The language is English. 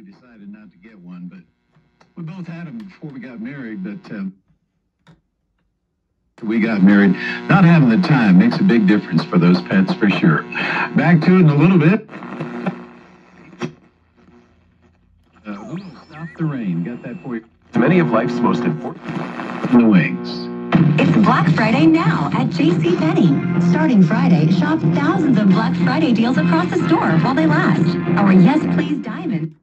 We decided not to get one, but we both had them before we got married, but um, we got married. Not having the time makes a big difference for those pets for sure. Back to it in a little bit. Uh, stop the rain. Got that for you. Many of life's most important. The wings. It's Black Friday now at JCPenney. Starting Friday, shop thousands of Black Friday deals across the store while they last. Our Yes Please Diamond.